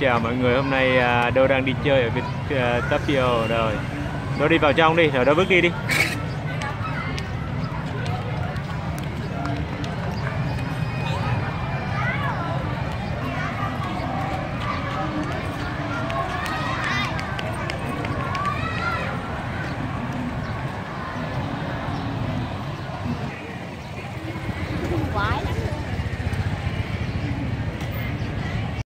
chào mọi người, hôm nay đâu Đô đang đi chơi ở Việt à, Tapio rồi. Đô đi vào trong đi, rồi Đô bước đi đi.